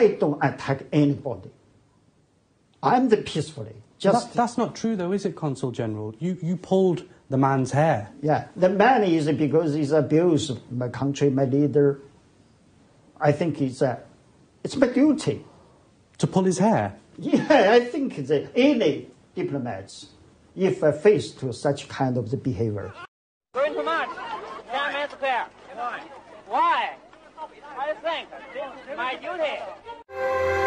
I don't attack anybody. I'm the peacefully. Just That, that's not true, though, is it, Consul General? You, you pulled the man's hair. yeah. The man is because he's abused my country, my leader. I think it's a, it's my duty. To pull his hair? Yeah, I think that any diplomats, if uh, faced to such kind of the behavior, Going too much. Ten Square. Why? Why? I think my duty.